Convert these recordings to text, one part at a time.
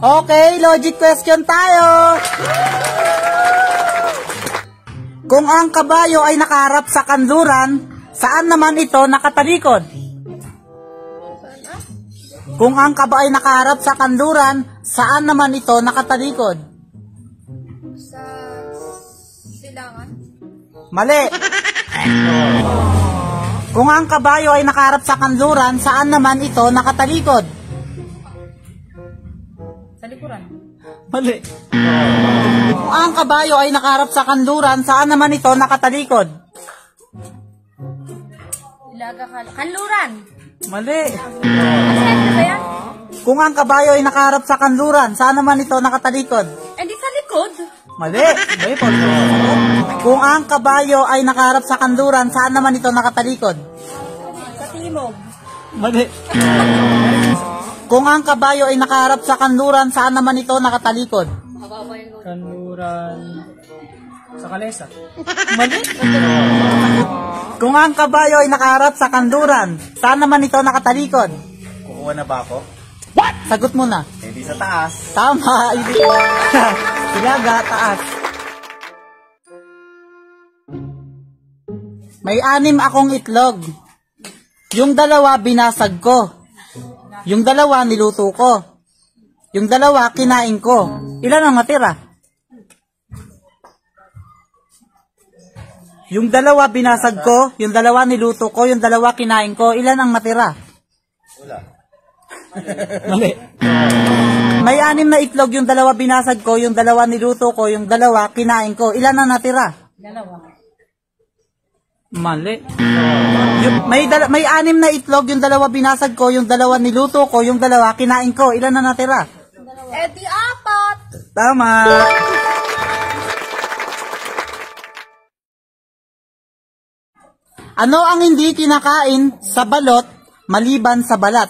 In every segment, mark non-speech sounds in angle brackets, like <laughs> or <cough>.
Okay, logic question tayo. Kung ang kabayo ay nakaharap sa kanluran, saan naman ito nakatalikod? Kung ang kaba ay nakaharap sa kanluran, saan naman ito nakatalikod? Sa silangan. Mali. Kung ang kabayo ay nakaharap sa kanluran, saan naman ito nakatalikod? Sa likuran. Mali. Kung ang kabayo ay nakaharap sa kanluran, saan naman ito nakatalikod? Ilaga kal... Kanluran! Mali. Asan na ba yan? Kung ang kabayo ay nakaharap sa kanluran, saan naman ito nakatalikod? Eh, di sa likod. Mali. Mali po. Kung ang kabayo ay nakaharap sa kanluran, saan naman ito nakatalikod? Sa timog. Mali. <laughs> Kung ang kabayo ay nakaharap sa kanluran, saan naman ito nakatalikod? Kanluran. Sa kalesa. <laughs> Mali. Kung ang kabayo ay nakaharap sa kanluran, saan naman ito nakatalikod? Kukuha na ba ako? Sagot mo na. Hindi sa taas. Tama. <laughs> Hindi. Ilaga, taas. May anim akong itlog. Yung dalawa binasag ko. Yung dalawa niluto ko. Yung dalawa kinain ko. Ilan ang natira? Yung dalawa binasag ko, yung dalawa niluto ko, yung dalawa kinain ko. Ilan ang natira? Wala. Mali. May anim na itlog, yung dalawa binasag ko, yung dalawa niluto ko, yung dalawa kinain ko. Ilan ang natira? Dalawa. Mali. Yung, may, dala, may anim na itlog, yung dalawa binasag ko, yung dalawa niluto ko, yung dalawa kinain ko. Ilan na natira? Eh, di apat. Tama. Ano ang hindi kinakain sa balot maliban sa balat?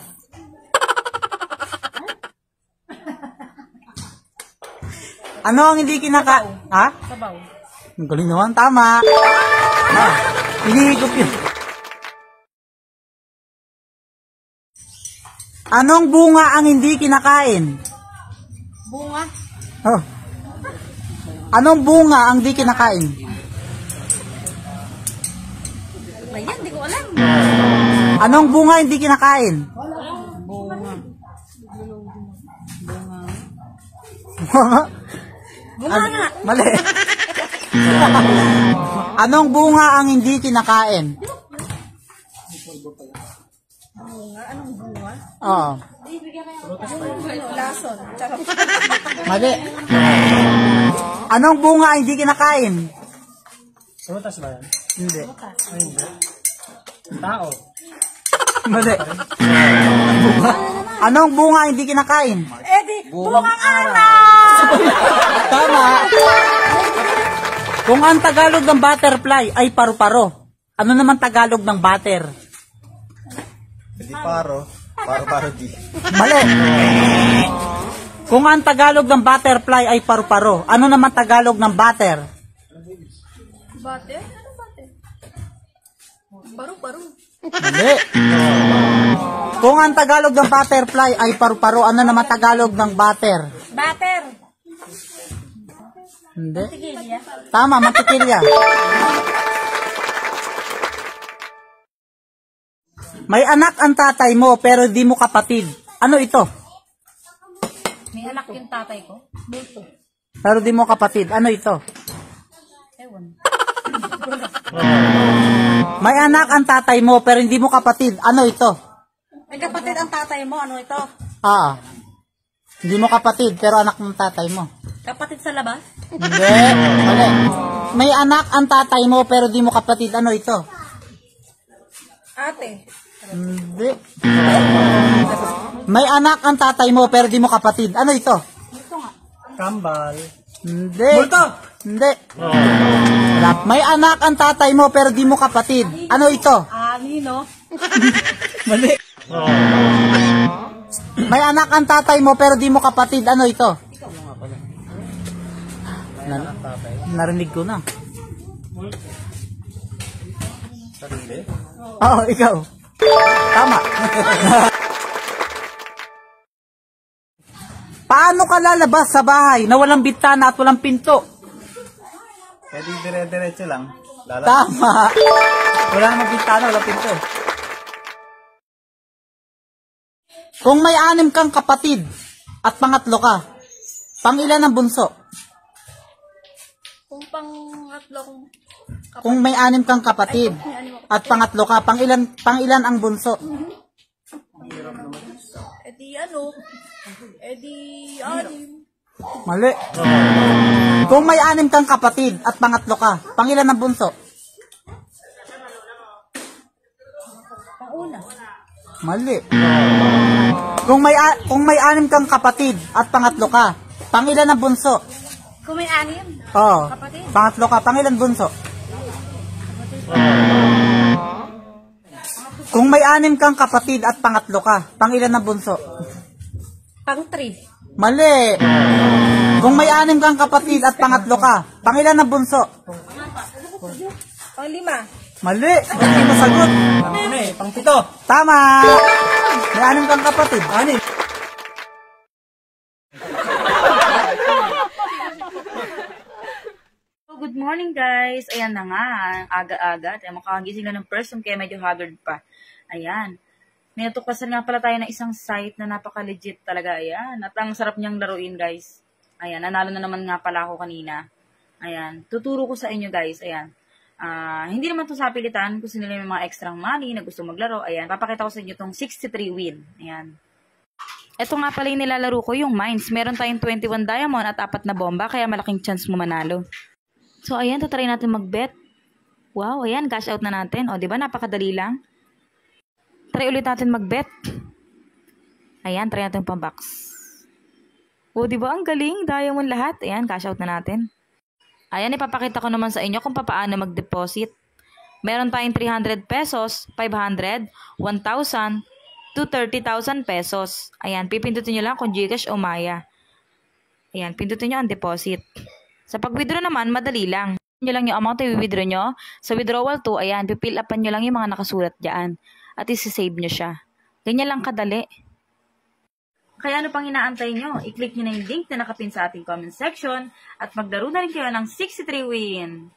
Ano ang hindi kinaka... Ha? Sabaw. Ang galing naman, tama. Ah, hinihigop yun. Anong bunga ang hindi kinakain? Bunga. Oh. Anong bunga ang hindi kinakain? Ayan, di ko alam. Anong bunga hindi kinakain? Bunga. <laughs> Bunga nga. Mali. <laughs> Anong bunga ang hindi kinakain? Bunga? Anong bunga? Oo. Lason. Mali. Anong bunga ang hindi kinakain? Prutas ba yan? Hindi. Ay, hindi. Tao. <laughs> Mali. Bunga. Anong bunga ang hindi kinakain? Eh, di, bunga ara. Tama. <laughs> Kung ang Tagalog ng butterfly ay paru-paro, ano naman Tagalog ng butter? Hindi paro. Paro-paro di. Mali. Kung ang Tagalog ng butterfly ay paru-paro, ano naman Tagalog ng butter? Bate? Ano bate? Baro-baro. Mali. Kung ang Tagalog ng butterfly ay paru-paro, ano naman Tagalog ng butter? Bater. Hindi. Tigilya. Tama, mantikilya. May anak ang tatay mo pero di mo kapatid. Ano ito? May anak yung tatay ko. Bulto. Pero di mo kapatid. Ano ito? Ewan. May anak ang tatay mo pero hindi mo kapatid. Ano ito? May kapatid ang tatay mo. Ano ito? Ah. Hindi mo kapatid pero anak ng tatay mo. Kapatid sa labas? Hindi. Mali. May anak ang tatay mo pero di mo kapatid. Ano ito? Ate. Hindi. May anak ang tatay mo pero di mo kapatid. Ano ito? Kambal. Hindi. Hindi. Wala. May anak ang tatay mo pero di mo kapatid. Ano ito? Ani, no? <laughs> Mali. May anak ang tatay mo pero di mo kapatid. Ano ito? Na- narinig ko na. Sarili. Oo, ikaw. Tama. Paano ka lalabas sa bahay na walang bintana at walang pinto? Pwede dire-diretso lang. Lala. Tama. Wala namang bintana, walang pinto. Kung may anim kang kapatid at pangatlo ka, pang ilan ang bunso? Pangatlo kong Kung may anim kang kapatid at pangatlo ka, pang ilan, pang ilan ang bunso? edi ano, edi anim. Mali. Kung may anim kang kapatid at pangatlo ka, pang ilan ang bunso? Panguna. Mali. Kung may kung may anim kang kapatid at pangatlo ka, pang ilan ang bunso? Kung may anim, Oo. Kapatid. Pangatlo ka, pang ilan bunso? Kung may anim kang kapatid at pangatlo ka, pang ilan ang bunso? pang three. Mali. Kung may anim kang kapatid at pangatlo ka, pang ilan ang bunso? Pang lima. Mali. Hindi mo sagot. Ano eh, pang pito. Tama. May anim kang kapatid. Anim. So, good morning guys. Ayan na nga, aga-aga. Makagising na ng person kaya medyo haggard pa. Ayan. Natuklasan nga pala tayo ng isang site na napaka-legit talaga. Ayan. At ang sarap niyang laruin guys. Ayan, nanalo na naman nga pala ako kanina. Ayan. Tuturo ko sa inyo guys. Ayan. Ah, hindi naman to sa pilitan kung sino yung mga extra money na gusto maglaro. Ayan, papakita ko sa inyo tong 63 win. Ayan. Ito nga pala yung nilalaro ko, yung mines. Meron tayong 21 diamond at apat na bomba, kaya malaking chance mo manalo. So, ayan, tatry natin mag-bet. Wow, ayan, cash out na natin. O, ba, napakadali lang. Try ulit natin mag-bet. Ayan, try natin pang box. O, ba, ang galing. Diamond lahat. Ayan, cash out na natin. Ayan, ipapakita ko naman sa inyo kung paano mag-deposit. Meron tayong 300 pesos, 500, 1,000, to 30,000 pesos. Ayan, pipindutin nyo lang kung Gcash o Maya. Ayan, pindutin nyo ang deposit. Sa pag-withdraw naman, madali lang. Nyo lang yung amount na i-withdraw nyo. Sa withdrawal 2, ayan, pipil upan nyo lang yung mga nakasulat dyan. At isi-save nyo siya. Ganyan lang kadali. Kaya ano pang inaantay nyo? I-click nyo na yung link na nakapin sa ating comment section at maglaro na rin kayo ng 63 win.